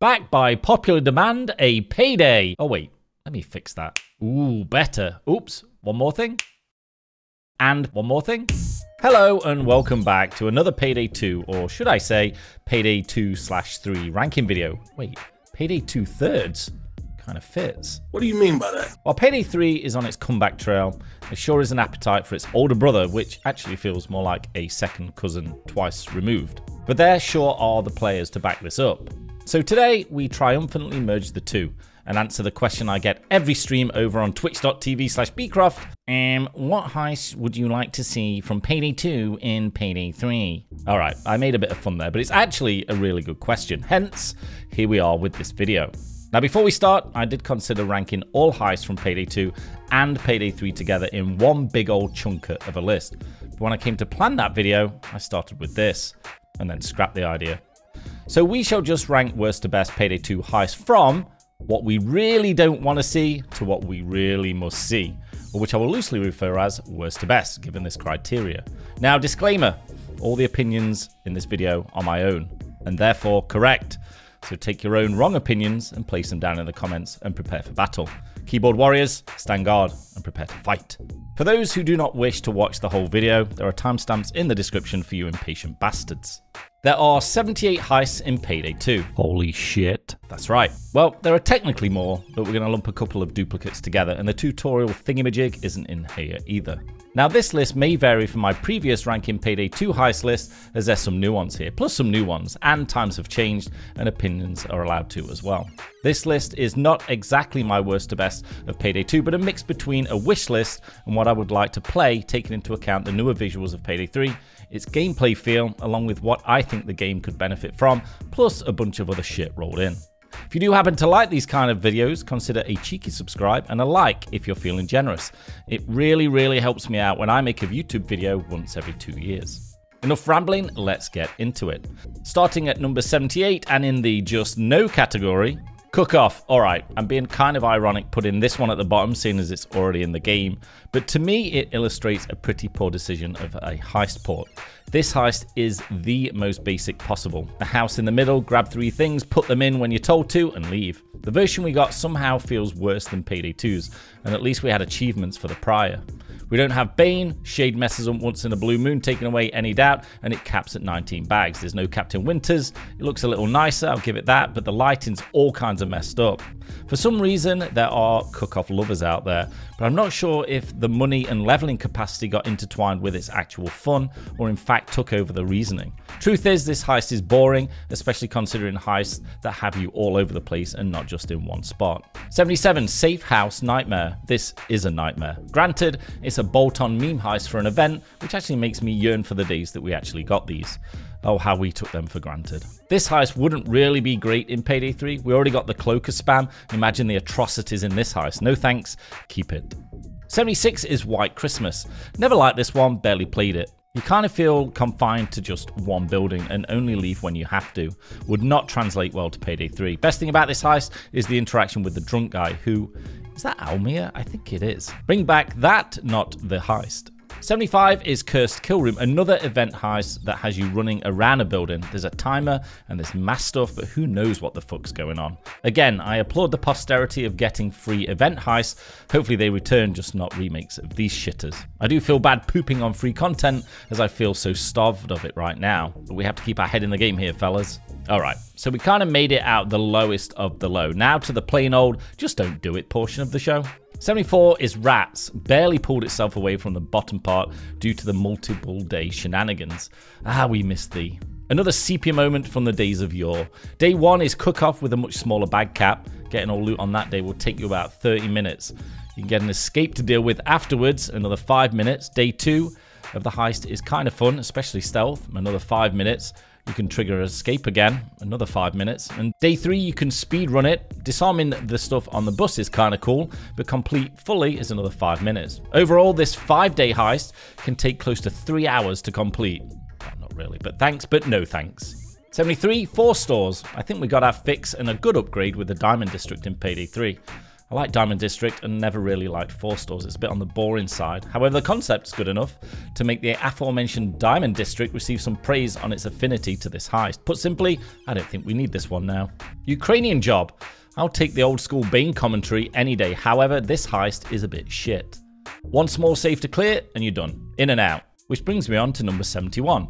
Back by popular demand, a payday. Oh, wait, let me fix that. Ooh, better. Oops, one more thing. And one more thing. Hello and welcome back to another Payday 2, or should I say Payday 2 slash 3 ranking video. Wait, Payday 2 thirds? Kind of fits. What do you mean by that? While Payday 3 is on its comeback trail, there sure is an appetite for its older brother, which actually feels more like a second cousin twice removed. But there sure are the players to back this up. So today, we triumphantly merge the two and answer the question I get every stream over on twitch.tv slash beecroft. Um, what heist would you like to see from Payday 2 in Payday 3? All right, I made a bit of fun there, but it's actually a really good question. Hence, here we are with this video. Now, before we start, I did consider ranking all heists from Payday 2 and Payday 3 together in one big old chunker of a list. But when I came to plan that video, I started with this and then scrapped the idea. So we shall just rank worst to best Payday 2 heists from what we really don't want to see to what we really must see, which I will loosely refer as worst to best, given this criteria. Now, disclaimer all the opinions in this video are my own, and therefore correct. So take your own wrong opinions and place them down in the comments and prepare for battle. Keyboard warriors, stand guard and prepare to fight. For those who do not wish to watch the whole video, there are timestamps in the description for you impatient bastards. There are 78 heists in Payday 2. Holy shit. That's right. Well, there are technically more, but we're going to lump a couple of duplicates together, and the tutorial thingamajig isn't in here either. Now, this list may vary from my previous ranking Payday 2 heist list, as there's some nuance here, plus some new ones, and times have changed, and opinions are allowed to as well. This list is not exactly my worst to best of Payday 2, but a mix between a wish list and what I would like to play, taking into account the newer visuals of Payday 3, its gameplay feel, along with what I think the game could benefit from, plus a bunch of other shit rolled in. If you do happen to like these kind of videos, consider a cheeky subscribe and a like if you're feeling generous. It really, really helps me out when I make a YouTube video once every two years. Enough rambling, let's get into it. Starting at number 78 and in the just no category, Cook off. All right, I'm being kind of ironic putting this one at the bottom, seeing as it's already in the game. But to me, it illustrates a pretty poor decision of a heist port. This heist is the most basic possible. A house in the middle, grab three things, put them in when you're told to, and leave. The version we got somehow feels worse than Payday 2's, and at least we had achievements for the prior. We don't have Bane. Shade messes up once in a blue moon, taking away any doubt, and it caps at 19 bags. There's no Captain Winters. It looks a little nicer, I'll give it that, but the lighting's all kinds of messed up. For some reason, there are cook-off lovers out there, but I'm not sure if the money and leveling capacity got intertwined with its actual fun, or in fact took over the reasoning. Truth is, this heist is boring, especially considering heists that have you all over the place and not just in one spot. 77, Safe House Nightmare. This is a nightmare. Granted, it's a bolt-on meme heist for an event, which actually makes me yearn for the days that we actually got these. Oh, how we took them for granted. This heist wouldn't really be great in Payday 3. We already got the cloaker spam. Imagine the atrocities in this heist. No thanks, keep it. 76 is White Christmas. Never liked this one, barely played it. You kind of feel confined to just one building and only leave when you have to. Would not translate well to Payday 3. Best thing about this heist is the interaction with the drunk guy who is that Almir? I think it is. Bring back that, not the heist. 75 is Cursed Kill Room, another event heist that has you running around a building. There's a timer and there's mass stuff, but who knows what the fuck's going on. Again, I applaud the posterity of getting free event heists. Hopefully they return, just not remakes of these shitters. I do feel bad pooping on free content as I feel so starved of it right now, but we have to keep our head in the game here, fellas. All right, so we kind of made it out the lowest of the low. Now to the plain old, just don't do it portion of the show. 74 is Rats, barely pulled itself away from the bottom part due to the multiple day shenanigans. Ah, we missed thee. Another sepia moment from the days of yore. Day one is cook off with a much smaller bag cap. Getting all loot on that day will take you about 30 minutes. You can get an escape to deal with afterwards, another 5 minutes. Day two of the heist is kind of fun, especially stealth, another 5 minutes. You can trigger escape again, another five minutes. And day three, you can speed run it. Disarming the stuff on the bus is kind of cool, but complete fully is another five minutes. Overall, this five day heist can take close to three hours to complete. Well, not really, but thanks, but no thanks. 73, four stores. I think we got our fix and a good upgrade with the Diamond District in Payday 3. I like Diamond District and never really liked Four Stores. It's a bit on the boring side. However, the concept's good enough to make the aforementioned Diamond District receive some praise on its affinity to this heist. Put simply, I don't think we need this one now. Ukrainian job. I'll take the old school Bane commentary any day. However, this heist is a bit shit. One small safe to clear and you're done. In and out. Which brings me on to number 71.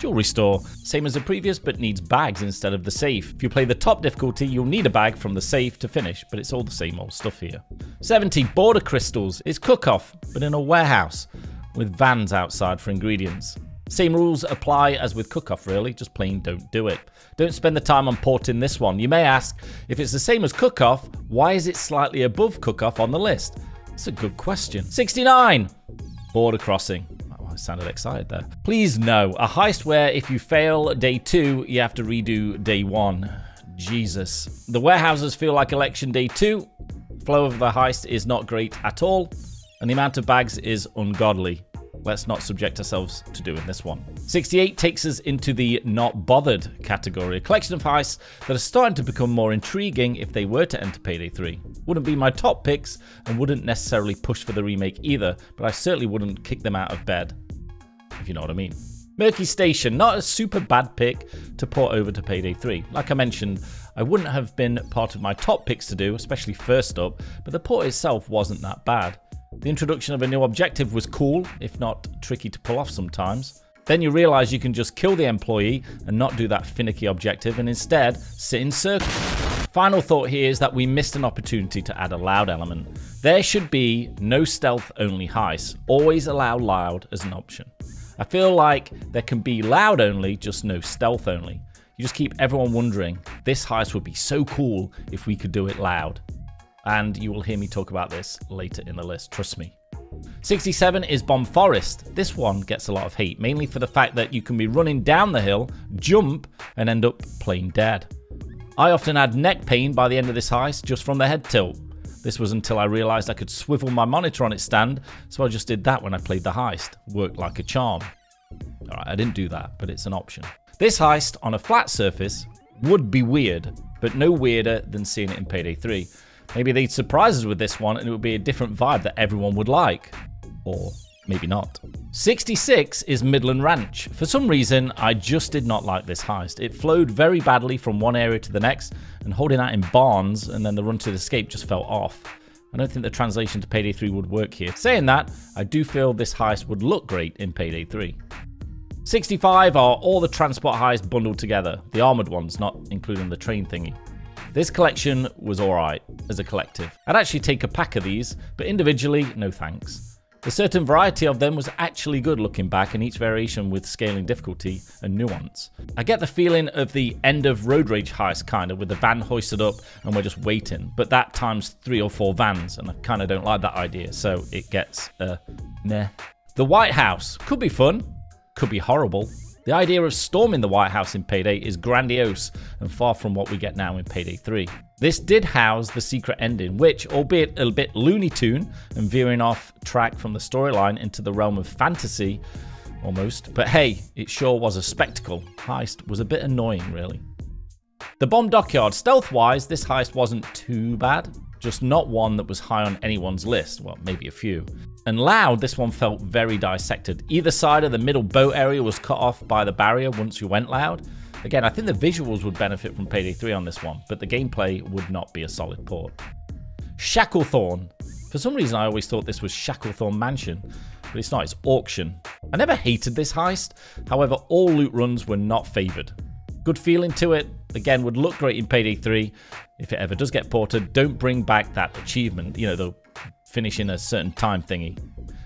Jewelry store. Same as the previous, but needs bags instead of the safe. If you play the top difficulty, you'll need a bag from the safe to finish, but it's all the same old stuff here. 70. Border crystals. is cook-off, but in a warehouse, with vans outside for ingredients. Same rules apply as with cook-off, really, just plain don't do it. Don't spend the time on porting this one. You may ask, if it's the same as cook-off, why is it slightly above cook-off on the list? It's a good question. 69. Border crossing sounded excited there. Please no, a heist where if you fail day two, you have to redo day one. Jesus. The warehouses feel like election day two. Flow of the heist is not great at all. And the amount of bags is ungodly. Let's not subject ourselves to doing this one. 68 takes us into the not bothered category, a collection of heists that are starting to become more intriguing if they were to enter Payday 3. Wouldn't be my top picks and wouldn't necessarily push for the remake either, but I certainly wouldn't kick them out of bed if you know what I mean. Murky Station, not a super bad pick to port over to Payday 3. Like I mentioned, I wouldn't have been part of my top picks to do, especially first up, but the port itself wasn't that bad. The introduction of a new objective was cool, if not tricky to pull off sometimes. Then you realise you can just kill the employee and not do that finicky objective and instead sit in circles. Final thought here is that we missed an opportunity to add a loud element. There should be no stealth only heists. Always allow loud as an option. I feel like there can be loud only, just no stealth only. You just keep everyone wondering, this heist would be so cool if we could do it loud. And you will hear me talk about this later in the list, trust me. 67 is Bomb Forest. This one gets a lot of heat, mainly for the fact that you can be running down the hill, jump, and end up plain dead. I often had neck pain by the end of this heist just from the head tilt. This was until I realised I could swivel my monitor on its stand, so I just did that when I played the heist. Worked like a charm. Alright, I didn't do that, but it's an option. This heist on a flat surface would be weird, but no weirder than seeing it in Payday 3. Maybe they'd surprise us with this one and it would be a different vibe that everyone would like. Or maybe not. 66 is Midland Ranch. For some reason, I just did not like this heist. It flowed very badly from one area to the next, and holding out in barns and then the run to the escape just fell off. I don't think the translation to Payday 3 would work here. Saying that, I do feel this heist would look great in Payday 3. 65 are all the transport heists bundled together, the armoured ones, not including the train thingy. This collection was alright as a collective. I'd actually take a pack of these, but individually, no thanks. A certain variety of them was actually good looking back, and each variation with scaling difficulty and nuance. I get the feeling of the end of Road Rage heist kind of, with the van hoisted up and we're just waiting, but that times three or four vans, and I kind of don't like that idea, so it gets uh, meh. The White House could be fun, could be horrible. The idea of storming the White House in Payday is grandiose and far from what we get now in Payday 3. This did house the secret ending, which, albeit a bit Looney Tune and veering off track from the storyline into the realm of fantasy, almost, but hey, it sure was a spectacle. Heist was a bit annoying, really. The Bomb Dockyard, stealth wise, this heist wasn't too bad, just not one that was high on anyone's list, well, maybe a few. And loud, this one felt very dissected. Either side of the middle boat area was cut off by the barrier once you went loud, Again, I think the visuals would benefit from Payday 3 on this one, but the gameplay would not be a solid port. Shacklethorne. For some reason, I always thought this was Shacklethorne Mansion, but it's not, it's Auction. I never hated this heist, however, all loot runs were not favoured. Good feeling to it, again, would look great in Payday 3. If it ever does get ported, don't bring back that achievement, you know, the finish in a certain time thingy.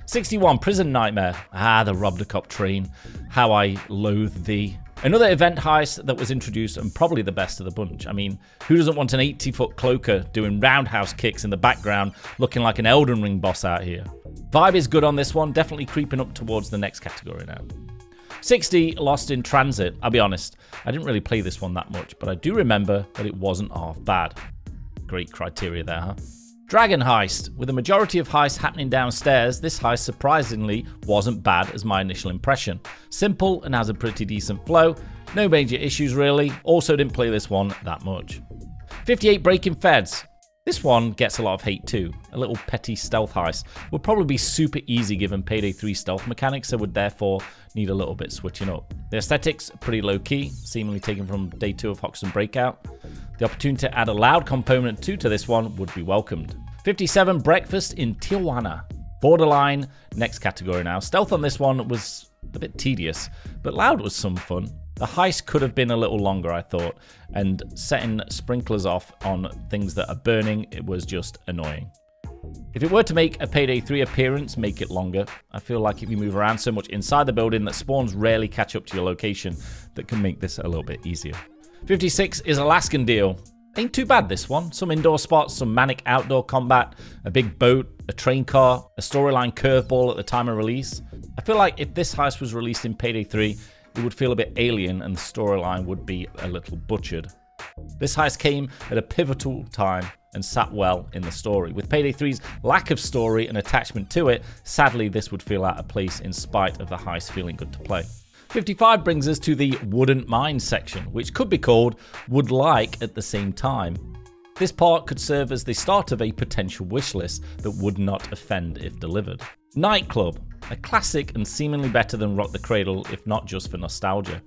61, Prison Nightmare. Ah, the Robocop train. How I loathe thee. Another event heist that was introduced and probably the best of the bunch. I mean, who doesn't want an 80 foot cloaker doing roundhouse kicks in the background looking like an Elden Ring boss out here? Vibe is good on this one, definitely creeping up towards the next category now. 60 Lost in Transit. I'll be honest, I didn't really play this one that much, but I do remember that it wasn't half bad. Great criteria there, huh? Dragon Heist. With a majority of heists happening downstairs, this heist surprisingly wasn't bad as my initial impression. Simple and has a pretty decent flow, no major issues really, also didn't play this one that much. 58 Breaking Feds. This one gets a lot of hate too. A little petty stealth heist would probably be super easy given Payday 3 stealth mechanics, so would therefore need a little bit switching up. The aesthetics pretty low key, seemingly taken from day 2 of Hoxton Breakout. The opportunity to add a loud component too to this one would be welcomed. 57 Breakfast in Tijuana. Borderline, next category now. Stealth on this one was a bit tedious, but loud was some fun. The heist could have been a little longer, I thought, and setting sprinklers off on things that are burning, it was just annoying. If it were to make a Payday 3 appearance, make it longer. I feel like if you move around so much inside the building that spawns rarely catch up to your location, that can make this a little bit easier. 56 is Alaskan Deal. Ain't too bad this one. Some indoor spots, some manic outdoor combat, a big boat, a train car, a storyline curveball at the time of release. I feel like if this heist was released in Payday 3, it would feel a bit alien and the storyline would be a little butchered. This heist came at a pivotal time and sat well in the story. With Payday 3's lack of story and attachment to it, sadly this would feel out of place in spite of the heist feeling good to play. 55 brings us to the wouldn't mind section, which could be called would like at the same time. This part could serve as the start of a potential wish list that would not offend if delivered. Nightclub, a classic and seemingly better than Rock the Cradle, if not just for nostalgia.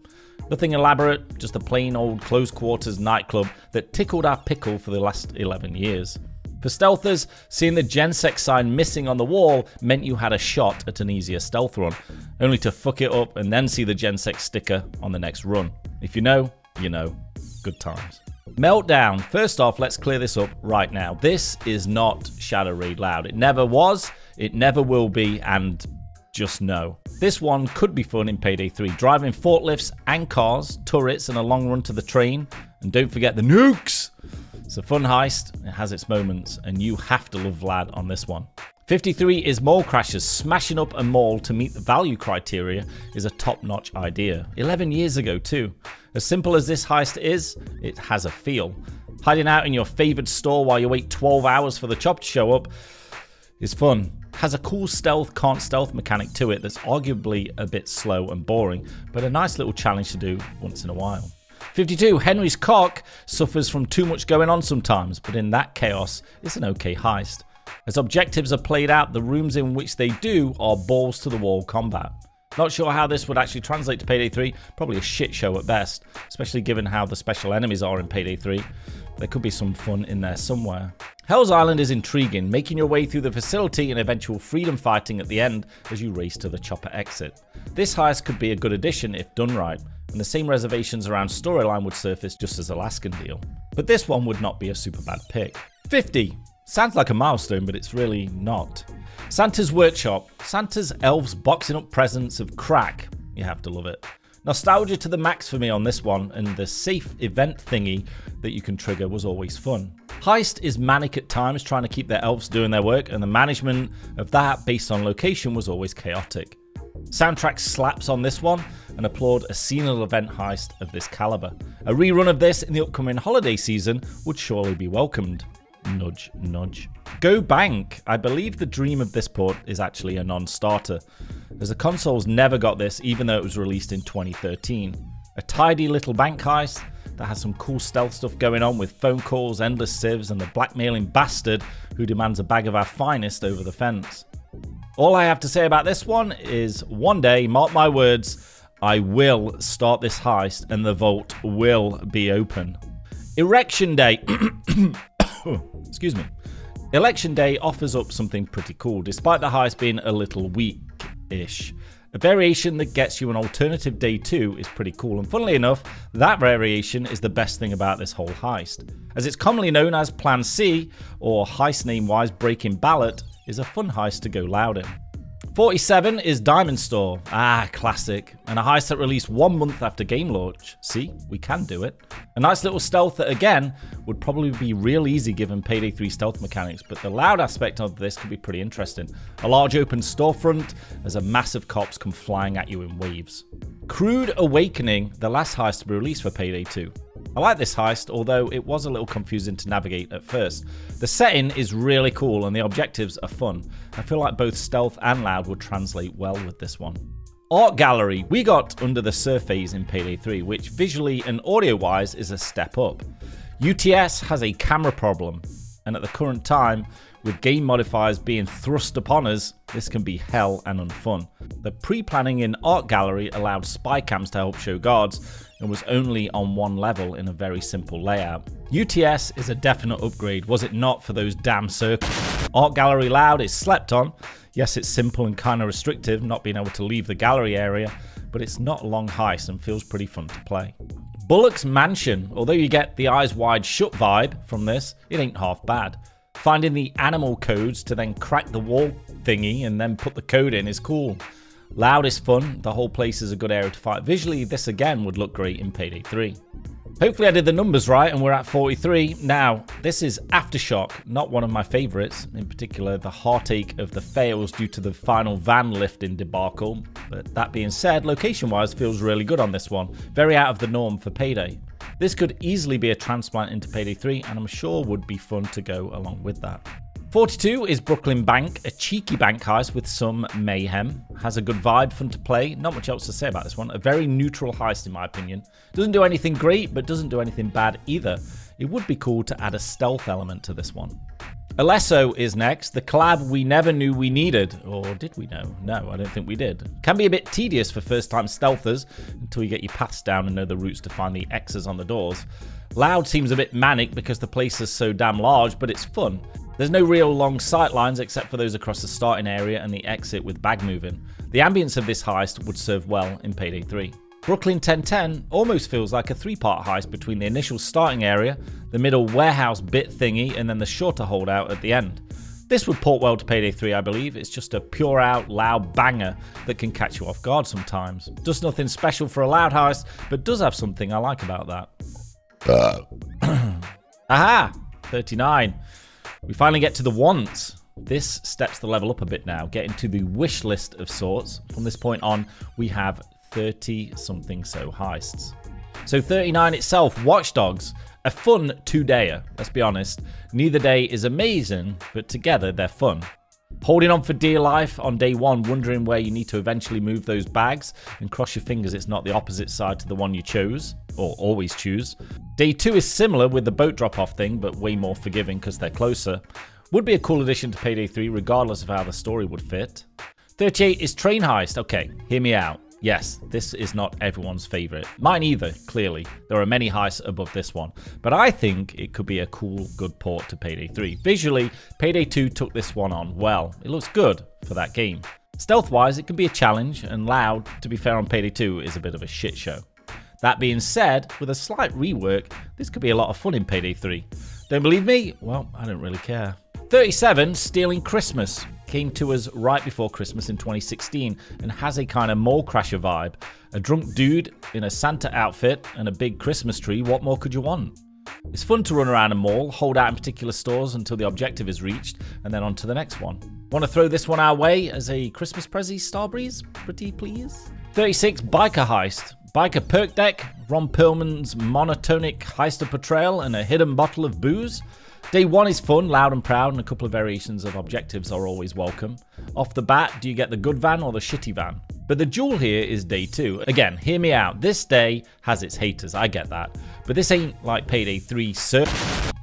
Nothing elaborate, just a plain old close quarters nightclub that tickled our pickle for the last 11 years. For stealthers, seeing the Gensec sign missing on the wall meant you had a shot at an easier stealth run, only to fuck it up and then see the Gensec sticker on the next run. If you know, you know. Good times. Meltdown. First off, let's clear this up right now. This is not Shadow Raid Loud. It never was, it never will be, and just no. This one could be fun in Payday 3. Driving forklifts and cars, turrets, and a long run to the train. And don't forget the nukes! It's a fun heist, it has its moments, and you have to love Vlad on this one. 53 is Mall Crashers. Smashing up a mall to meet the value criteria is a top notch idea. 11 years ago, too. As simple as this heist is, it has a feel. Hiding out in your favoured store while you wait 12 hours for the chop to show up is fun has a cool stealth can't stealth mechanic to it that's arguably a bit slow and boring, but a nice little challenge to do once in a while. 52. Henry's Rock suffers from too much going on sometimes, but in that chaos, it's an okay heist. As objectives are played out, the rooms in which they do are balls to the wall combat. Not sure how this would actually translate to Payday 3, probably a shit show at best, especially given how the special enemies are in Payday 3. There could be some fun in there somewhere. Hell's Island is intriguing, making your way through the facility and eventual freedom fighting at the end as you race to the chopper exit. This heist could be a good addition if done right, and the same reservations around storyline would surface just as Alaskan Deal. But this one would not be a super bad pick. 50. Sounds like a milestone, but it's really not. Santa's Workshop. Santa's elves boxing up presents of crack. You have to love it. Nostalgia to the max for me on this one, and the safe event thingy that you can trigger was always fun. Heist is manic at times, trying to keep their elves doing their work, and the management of that based on location was always chaotic. Soundtrack slaps on this one and applaud a single event heist of this caliber. A rerun of this in the upcoming holiday season would surely be welcomed. Nudge, nudge. Go Bank. I believe the dream of this port is actually a non-starter, as the consoles never got this even though it was released in 2013. A tidy little bank heist that has some cool stealth stuff going on with phone calls, endless sieves, and the blackmailing bastard who demands a bag of our finest over the fence. All I have to say about this one is one day, mark my words, I will start this heist and the vault will be open. Erection Day. Excuse me. Election Day offers up something pretty cool, despite the heist being a little weak-ish. A variation that gets you an alternative day 2 is pretty cool, and funnily enough, that variation is the best thing about this whole heist. As it's commonly known as Plan C, or heist name wise Breaking Ballot, is a fun heist to go loud in. 47 is Diamond Store. Ah, classic. And a heist that released one month after game launch. See, we can do it. A nice little stealth that, again, would probably be real easy given Payday 3 stealth mechanics, but the loud aspect of this could be pretty interesting. A large open storefront as a massive cops come flying at you in waves. Crude Awakening, the last heist to be released for Payday 2. I like this heist, although it was a little confusing to navigate at first. The setting is really cool and the objectives are fun. I feel like both stealth and loud would translate well with this one. Art Gallery. We got Under the Surface in Payday 3, which visually and audio wise is a step up. UTS has a camera problem, and at the current time, with game modifiers being thrust upon us, this can be hell and unfun. The pre-planning in Art Gallery allowed spy cams to help show guards and was only on one level in a very simple layout. UTS is a definite upgrade, was it not for those damn circles? Art Gallery Loud is slept on. Yes, it's simple and kind of restrictive, not being able to leave the gallery area, but it's not a long heist and feels pretty fun to play. Bulluc's Mansion, although you get the eyes wide shut vibe from this, it ain't half bad. Finding the animal codes to then crack the wall thingy and then put the code in is cool. Loud is fun, the whole place is a good area to fight. Visually, this again would look great in Payday 3. Hopefully I did the numbers right and we're at 43. Now, this is Aftershock, not one of my favourites, in particular the heartache of the fails due to the final van lifting debacle. But that being said, location-wise feels really good on this one. Very out of the norm for Payday. This could easily be a transplant into Payday 3 and I'm sure would be fun to go along with that. 42 is Brooklyn Bank, a cheeky bank heist with some mayhem. Has a good vibe, fun to play. Not much else to say about this one. A very neutral heist, in my opinion. Doesn't do anything great, but doesn't do anything bad either. It would be cool to add a stealth element to this one. Alesso is next, the collab we never knew we needed. Or did we know? No, I don't think we did. Can be a bit tedious for first time stealthers until you get your paths down and know the routes to find the X's on the doors. Loud seems a bit manic because the place is so damn large, but it's fun. There's no real long sight lines except for those across the starting area and the exit with bag moving. The ambience of this heist would serve well in Payday 3. Brooklyn 1010 almost feels like a three-part heist between the initial starting area, the middle warehouse bit thingy, and then the shorter holdout at the end. This would port well to Payday 3, I believe. It's just a pure out, loud banger that can catch you off guard sometimes. Does nothing special for a loud heist, but does have something I like about that. Uh. Aha! 39. We finally get to the wants. This steps the level up a bit now, getting to the wish list of sorts. From this point on, we have 30 something so heists. So 39 itself, Watch Dogs, a fun two-dayer, let's be honest. Neither day is amazing, but together they're fun. Holding on for dear life on day one, wondering where you need to eventually move those bags, and cross your fingers it's not the opposite side to the one you chose, or always choose. Day two is similar with the boat drop off thing, but way more forgiving because they're closer. Would be a cool addition to Payday 3, regardless of how the story would fit. 38 is Train Heist. Okay, hear me out. Yes, this is not everyone's favourite. Mine either, clearly. There are many heists above this one. But I think it could be a cool, good port to Payday 3. Visually, Payday 2 took this one on well. It looks good for that game. Stealth-wise, it can be a challenge, and Loud, to be fair on Payday 2, is a bit of a shit show. That being said, with a slight rework, this could be a lot of fun in Payday 3. Don't believe me? Well, I don't really care. 37, Stealing Christmas came to us right before Christmas in 2016 and has a kind of mall crasher vibe. A drunk dude in a Santa outfit and a big Christmas tree, what more could you want? It's fun to run around a mall, hold out in particular stores until the objective is reached, and then on to the next one. Want to throw this one our way as a Christmas prezi, Starbreeze? Pretty please? 36 Biker Heist. Biker perk deck, Ron Perlman's monotonic heister portrayal, and a hidden bottle of booze. Day one is fun, loud and proud, and a couple of variations of objectives are always welcome. Off the bat, do you get the good van or the shitty van? But the jewel here is day two. Again, hear me out. This day has its haters, I get that. But this ain't like Payday 3 sir,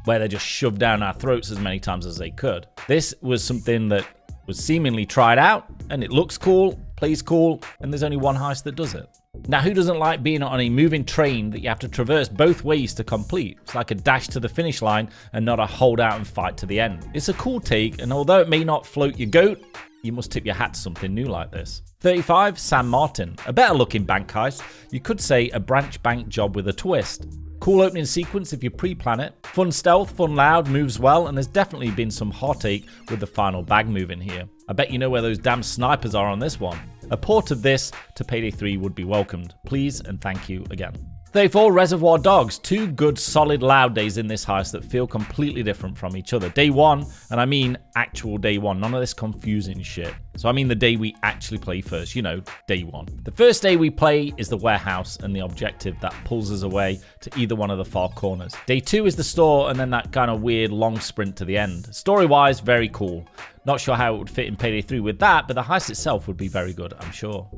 where they just shoved down our throats as many times as they could. This was something that was seemingly tried out, and it looks cool, plays cool, and there's only one heist that does it. Now, who doesn't like being on a moving train that you have to traverse both ways to complete? It's like a dash to the finish line and not a hold out and fight to the end. It's a cool take, and although it may not float your goat, you must tip your hat to something new like this. 35, San Martin. A better looking bank heist. You could say a branch bank job with a twist. Cool opening sequence if you pre-plan it. Fun stealth, fun loud, moves well, and there's definitely been some heartache with the final bag moving here. I bet you know where those damn snipers are on this one. A port of this to Payday 3 would be welcomed. Please and thank you again. 34 Reservoir Dogs, two good solid loud days in this house that feel completely different from each other. Day one, and I mean actual day one, none of this confusing shit. So I mean the day we actually play first, you know, day one. The first day we play is the warehouse and the objective that pulls us away to either one of the far corners. Day two is the store and then that kind of weird long sprint to the end. Story-wise, very cool. Not sure how it would fit in Payday 3 with that, but the heist itself would be very good, I'm sure.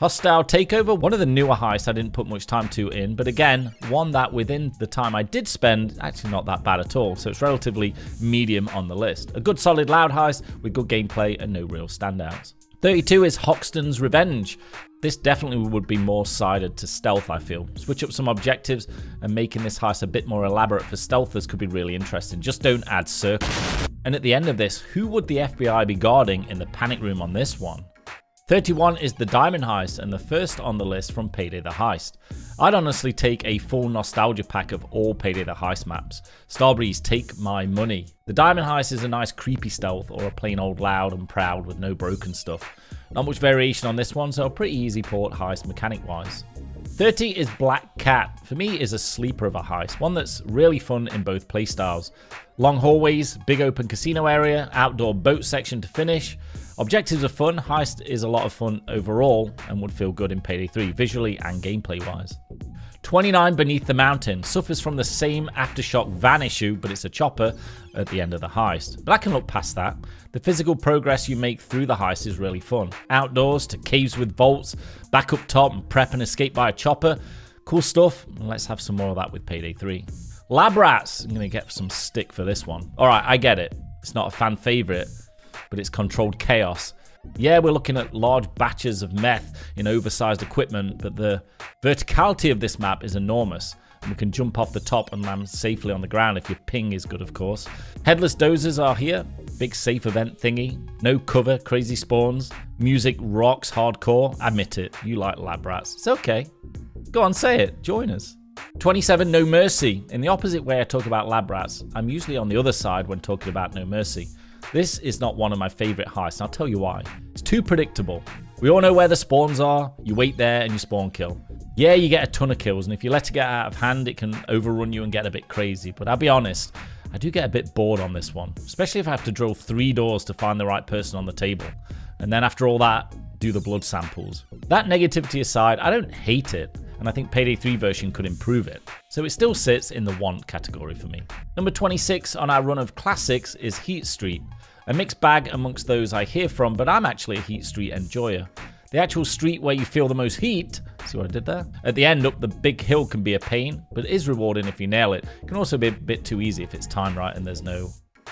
Hostile Takeover, one of the newer heists I didn't put much time to in, but again, one that within the time I did spend, actually not that bad at all, so it's relatively medium on the list. A good solid loud heist with good gameplay and no real standouts. 32 is Hoxton's Revenge. This definitely would be more sided to stealth, I feel. Switch up some objectives and making this heist a bit more elaborate for stealthers could be really interesting. Just don't add circles. And at the end of this, who would the FBI be guarding in the panic room on this one? 31 is the Diamond Heist and the first on the list from Payday the Heist. I'd honestly take a full nostalgia pack of all Payday the Heist maps. Starbreeze, take my money. The Diamond Heist is a nice creepy stealth or a plain old loud and proud with no broken stuff. Not much variation on this one, so a pretty easy port heist mechanic wise. 30 is Black Cat. For me, is a sleeper of a heist, one that's really fun in both playstyles. Long hallways, big open casino area, outdoor boat section to finish. Objectives are fun, Heist is a lot of fun overall and would feel good in Payday 3, visually and gameplay wise. 29 Beneath the Mountain suffers from the same Aftershock van issue, but it's a chopper at the end of the heist. But I can look past that. The physical progress you make through the heist is really fun. Outdoors to caves with vaults, back up top and prep and escape by a chopper. Cool stuff. Let's have some more of that with Payday 3. Lab Rats. I'm going to get some stick for this one. All right, I get it. It's not a fan favorite, but it's controlled chaos. Yeah, we're looking at large batches of meth in oversized equipment, but the verticality of this map is enormous. And we can jump off the top and land safely on the ground if your ping is good, of course. Headless dozers are here. Big safe event thingy. No cover, crazy spawns. Music rocks hardcore. Admit it, you like lab rats. It's okay. Go on, say it. Join us. 27 No Mercy. In the opposite way I talk about lab rats, I'm usually on the other side when talking about No Mercy. This is not one of my favorite heists, and I'll tell you why. It's too predictable. We all know where the spawns are. You wait there and you spawn kill. Yeah, you get a ton of kills, and if you let it get out of hand, it can overrun you and get a bit crazy. But I'll be honest, I do get a bit bored on this one, especially if I have to drill three doors to find the right person on the table. And then after all that, do the blood samples. That negativity aside, I don't hate it and I think Payday 3 version could improve it. So it still sits in the want category for me. Number 26 on our run of classics is Heat Street. A mixed bag amongst those I hear from, but I'm actually a Heat Street enjoyer. The actual street where you feel the most heat, see what I did there? At the end up the big hill can be a pain, but is rewarding if you nail it. It can also be a bit too easy if it's timed right and there's no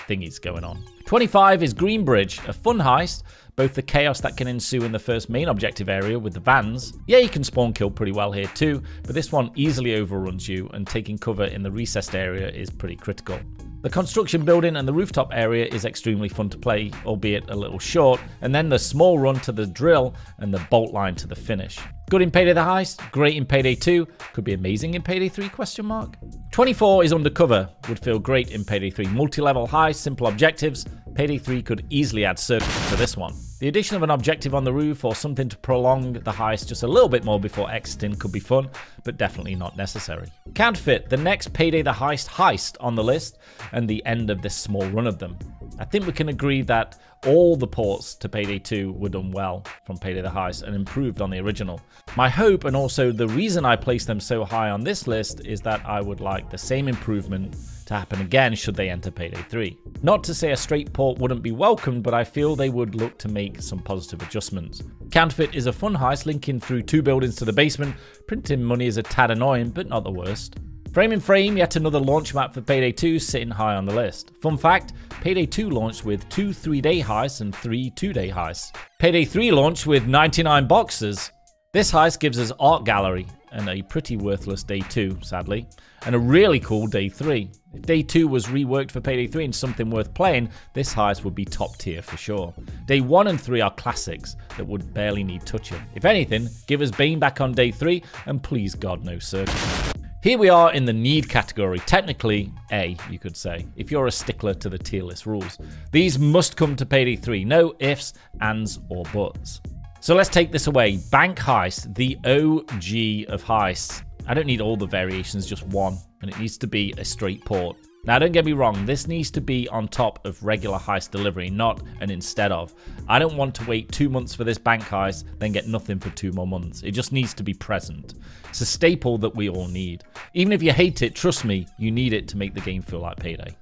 thingies going on. 25 is Greenbridge, a fun heist, both the chaos that can ensue in the first main objective area with the vans. Yeah, you can spawn kill pretty well here too, but this one easily overruns you and taking cover in the recessed area is pretty critical. The construction building and the rooftop area is extremely fun to play, albeit a little short, and then the small run to the drill and the bolt line to the finish. Good in Payday the Heist, great in Payday 2, could be amazing in Payday 3 question mark. 24 is Undercover, would feel great in Payday 3. Multi-level high, simple objectives. Payday 3 could easily add circuits to this one. The addition of an objective on the roof or something to prolong the heist just a little bit more before exiting could be fun, but definitely not necessary. Counterfeit, the next Payday the Heist heist on the list, and the end of this small run of them. I think we can agree that all the ports to Payday 2 were done well from Payday the Heist and improved on the original. My hope, and also the reason I place them so high on this list, is that I would like the same improvement to happen again should they enter Payday 3. Not to say a straight port wouldn't be welcomed, but I feel they would look to make some positive adjustments. Counterfeit is a fun heist linking through two buildings to the basement. Printing money is a tad annoying, but not the worst. Framing Frame, yet another launch map for Payday 2, sitting high on the list. Fun fact Payday 2 launched with two three day heists and three two day heists. Payday 3 launched with 99 boxes. This heist gives us Art Gallery and a pretty worthless day 2, sadly, and a really cool day 3. If day 2 was reworked for Payday 3 and something worth playing, this heist would be top tier for sure. Day 1 and 3 are classics that would barely need touching. If anything, give us Bane back on day 3 and please God no circuit. Here we are in the need category, technically A, you could say, if you're a stickler to the tier list rules. These must come to Payday 3, no ifs, ands, or buts. So let's take this away. Bank Heist, the OG of heists. I don't need all the variations, just one, and it needs to be a straight port. Now, don't get me wrong, this needs to be on top of regular heist delivery, not an instead of. I don't want to wait two months for this bank heist, then get nothing for two more months. It just needs to be present. It's a staple that we all need. Even if you hate it, trust me, you need it to make the game feel like payday.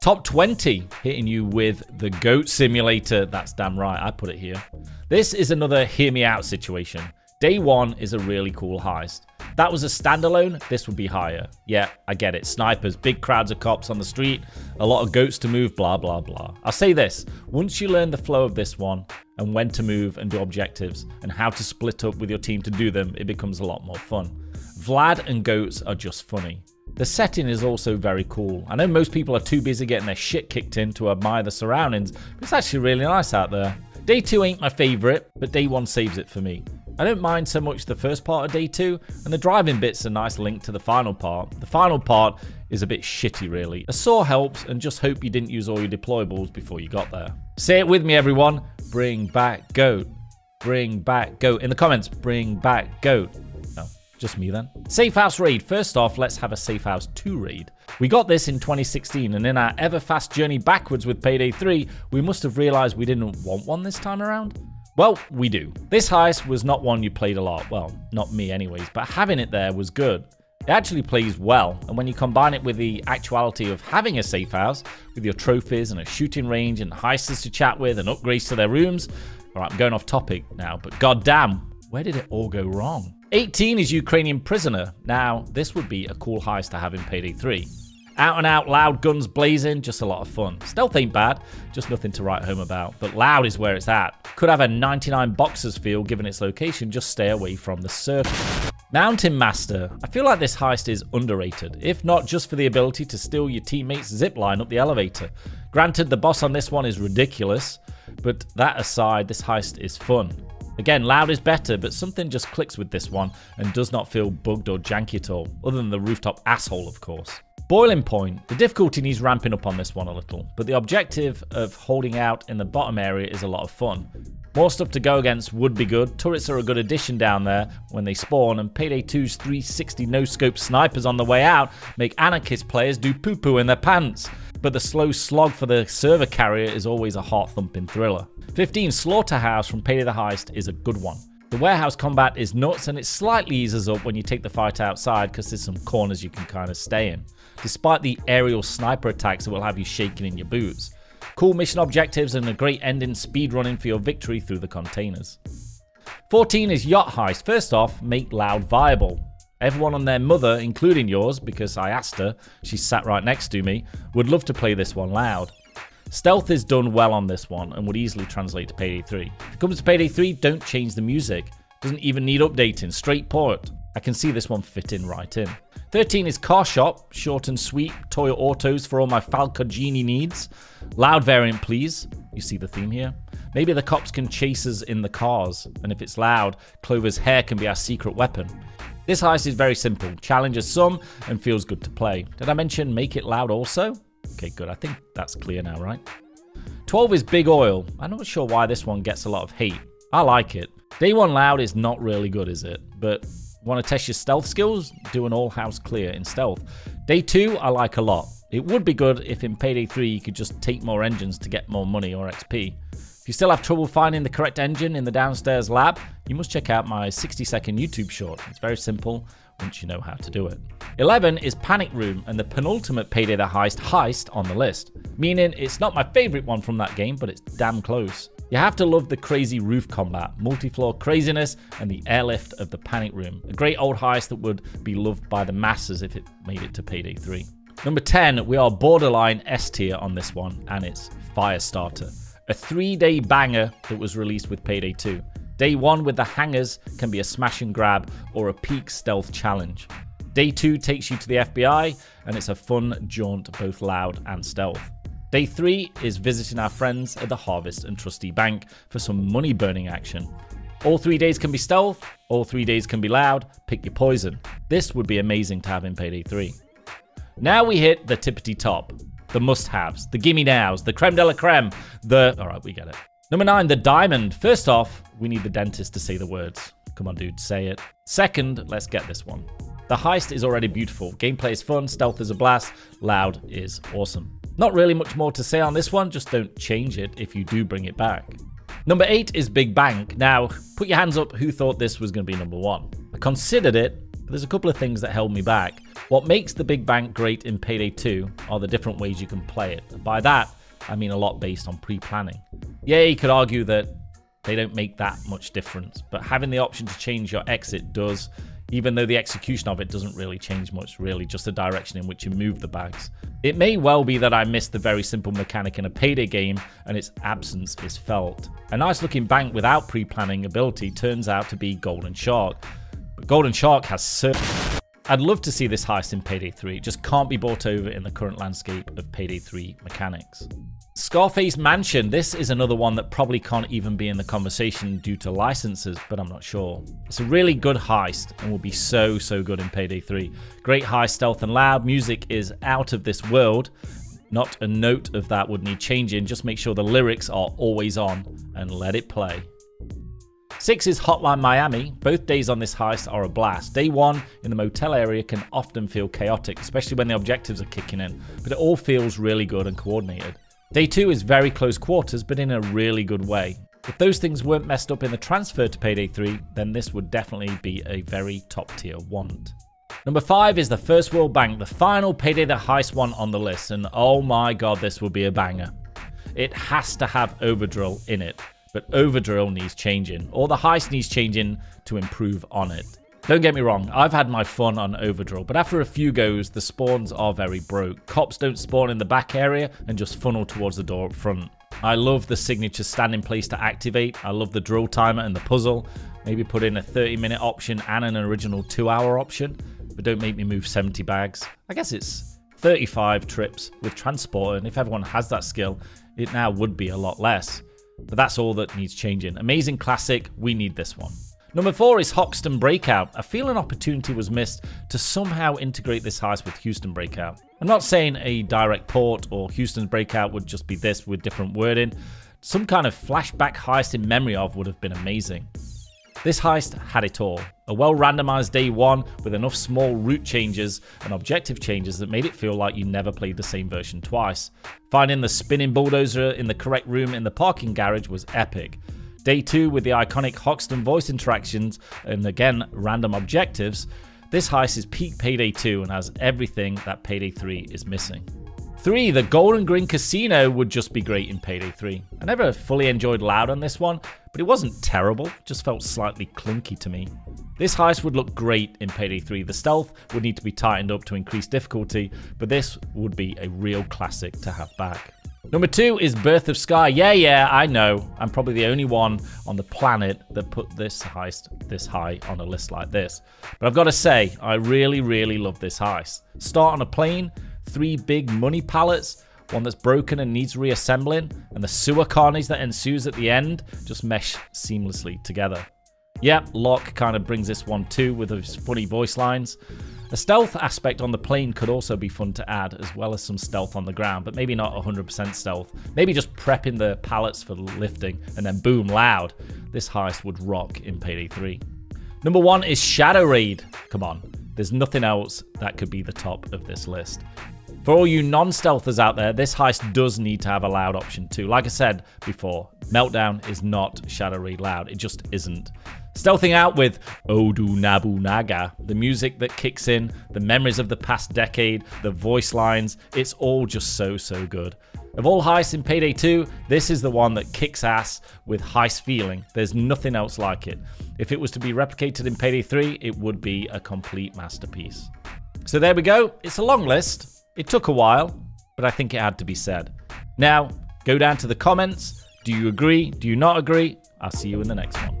Top 20, hitting you with the GOAT Simulator. That's damn right, I put it here. This is another hear me out situation. Day 1 is a really cool heist. That was a standalone, this would be higher. Yeah, I get it. Snipers, big crowds of cops on the street, a lot of goats to move, blah, blah, blah. I'll say this once you learn the flow of this one and when to move and do objectives and how to split up with your team to do them, it becomes a lot more fun. Vlad and goats are just funny. The setting is also very cool. I know most people are too busy getting their shit kicked in to admire the surroundings, but it's actually really nice out there. Day 2 ain't my favourite, but day 1 saves it for me. I don't mind so much the first part of day 2, and the driving bit's a nice link to the final part. The final part is a bit shitty really. A saw helps, and just hope you didn't use all your deployables before you got there. Say it with me everyone, bring back GOAT. Bring back GOAT. In the comments, bring back GOAT. Just me then. Safe House Raid. First off, let's have a Safe House 2 raid. We got this in 2016, and in our ever fast journey backwards with Payday 3, we must have realized we didn't want one this time around. Well, we do. This heist was not one you played a lot. Well, not me anyways, but having it there was good. It actually plays well, and when you combine it with the actuality of having a safe house, with your trophies and a shooting range and heisters to chat with and upgrades to their rooms, alright, I'm going off topic now, but goddamn, where did it all go wrong? 18 is Ukrainian prisoner. Now, this would be a cool heist to have in Payday 3. Out and out, loud guns blazing, just a lot of fun. Stealth ain't bad, just nothing to write home about, but loud is where it's at. Could have a 99 boxes feel given its location, just stay away from the circle. Mountain Master. I feel like this heist is underrated, if not just for the ability to steal your teammate's zip line up the elevator. Granted, the boss on this one is ridiculous, but that aside, this heist is fun. Again, loud is better, but something just clicks with this one and does not feel bugged or janky at all, other than the rooftop asshole, of course. Boiling point. The difficulty needs ramping up on this one a little, but the objective of holding out in the bottom area is a lot of fun. More stuff to go against would be good. Turrets are a good addition down there when they spawn, and Payday 2's 360 no-scope snipers on the way out make anarchist players do poo-poo in their pants but the slow slog for the server carrier is always a heart-thumping thriller. 15. Slaughterhouse from Payday the Heist is a good one. The warehouse combat is nuts and it slightly eases up when you take the fight outside because there's some corners you can kind of stay in, despite the aerial sniper attacks that will have you shaking in your boots. Cool mission objectives and a great ending speedrunning for your victory through the containers. 14 is Yacht Heist. First off, make loud viable. Everyone and their mother, including yours, because I asked her, she sat right next to me, would love to play this one loud. Stealth is done well on this one and would easily translate to Payday 3. If it comes to Payday 3, don't change the music. Doesn't even need updating, straight port. I can see this one fitting right in. 13 is Car Shop, short and sweet, toy autos for all my Falcogini needs. Loud variant, please. You see the theme here? Maybe the cops can chase us in the cars, and if it's loud, Clover's hair can be our secret weapon. This heist is very simple, challenges some, and feels good to play. Did I mention make it loud also? Okay, good. I think that's clear now, right? 12 is Big Oil. I'm not sure why this one gets a lot of hate. I like it. Day 1 loud is not really good, is it? But want to test your stealth skills? Do an all house clear in stealth. Day 2 I like a lot. It would be good if in Payday 3 you could just take more engines to get more money or XP. If you still have trouble finding the correct engine in the downstairs lab, you must check out my 60 second YouTube short. It's very simple once you know how to do it. 11 is Panic Room and the penultimate Payday the Heist heist on the list, meaning it's not my favorite one from that game, but it's damn close. You have to love the crazy roof combat, multi-floor craziness, and the airlift of the Panic Room. A great old heist that would be loved by the masses if it made it to Payday 3. Number 10, we are borderline S tier on this one, and it's Firestarter a three day banger that was released with Payday 2. Day 1 with the hangers can be a smash and grab or a peak stealth challenge. Day 2 takes you to the FBI and it's a fun jaunt both loud and stealth. Day 3 is visiting our friends at the Harvest and Trustee Bank for some money burning action. All three days can be stealth, all three days can be loud, pick your poison. This would be amazing to have in Payday 3. Now we hit the tippity top, the must-haves, the gimme nows, the creme de la creme, the... All right, we get it. Number nine, the diamond. First off, we need the dentist to say the words. Come on, dude, say it. Second, let's get this one. The heist is already beautiful. Gameplay is fun, stealth is a blast, loud is awesome. Not really much more to say on this one, just don't change it if you do bring it back. Number 8 is Big Bank. Now, put your hands up who thought this was going to be number 1. I considered it, but there's a couple of things that held me back. What makes the Big Bank great in Payday 2 are the different ways you can play it. by that, I mean a lot based on pre-planning. Yeah, you could argue that they don't make that much difference. But having the option to change your exit does, even though the execution of it doesn't really change much, really, just the direction in which you move the bags. It may well be that I missed the very simple mechanic in a payday game and its absence is felt. A nice looking bank without pre-planning ability turns out to be Gold & Sharke. But Gold & Sharke has so I'd love to see this heist in Payday 3, it just can't be brought over in the current landscape of Payday 3 mechanics. Scarface Mansion, this is another one that probably can't even be in the conversation due to licenses, but I'm not sure. It's a really good heist and will be so, so good in Payday 3. Great high stealth and loud, music is out of this world. Not a note of that would need changing, just make sure the lyrics are always on and let it play. Six is Hotline Miami. Both days on this heist are a blast. Day one in the motel area can often feel chaotic, especially when the objectives are kicking in, but it all feels really good and coordinated. Day two is very close quarters, but in a really good way. If those things weren't messed up in the transfer to Payday 3, then this would definitely be a very top tier want. Number 5 is the First World Bank, the final Payday the Heist one on the list, and oh my god, this will be a banger. It has to have Overdrill in it but Overdrill needs changing, or the heist needs changing to improve on it. Don't get me wrong, I've had my fun on Overdrill, but after a few goes, the spawns are very broke. Cops don't spawn in the back area and just funnel towards the door up front. I love the signature stand in place to activate. I love the drill timer and the puzzle. Maybe put in a 30 minute option and an original 2 hour option, but don't make me move 70 bags. I guess it's 35 trips with transport, and if everyone has that skill, it now would be a lot less. But that's all that needs changing. Amazing classic, we need this one. Number four is Hoxton Breakout. I feel an opportunity was missed to somehow integrate this heist with Houston Breakout. I'm not saying a direct port or Houston's Breakout would just be this with different wording. Some kind of flashback heist in memory of would have been amazing. This heist had it all. A well randomized day one with enough small route changes and objective changes that made it feel like you never played the same version twice. Finding the spinning bulldozer in the correct room in the parking garage was epic. Day two with the iconic Hoxton voice interactions and again random objectives. This heist is peak Payday 2 and has everything that Payday 3 is missing. 3. The Golden Grin Casino would just be great in Payday 3. I never fully enjoyed Loud on this one, but it wasn't terrible, it just felt slightly clunky to me. This heist would look great in Payday 3. The stealth would need to be tightened up to increase difficulty, but this would be a real classic to have back. Number two is Birth of Sky. Yeah, yeah, I know. I'm probably the only one on the planet that put this heist this high on a list like this. But I've got to say, I really, really love this heist. Start on a plane, three big money pallets, one that's broken and needs reassembling, and the sewer carnage that ensues at the end just mesh seamlessly together. Yep, Locke kind of brings this one too with his funny voice lines. A stealth aspect on the plane could also be fun to add, as well as some stealth on the ground, but maybe not 100% stealth. Maybe just prepping the pallets for lifting, and then boom, loud. This heist would rock in Payday 3. Number one is Shadow Raid. Come on, there's nothing else that could be the top of this list. For all you non-stealthers out there, this heist does need to have a loud option too. Like I said before, Meltdown is not shadowy loud. It just isn't. Stealthing out with Oda Nobunaga, the music that kicks in, the memories of the past decade, the voice lines, it's all just so, so good. Of all heists in Payday 2, this is the one that kicks ass with heist feeling. There's nothing else like it. If it was to be replicated in Payday 3, it would be a complete masterpiece. So there we go. It's a long list. It took a while, but I think it had to be said. Now, go down to the comments. Do you agree? Do you not agree? I'll see you in the next one.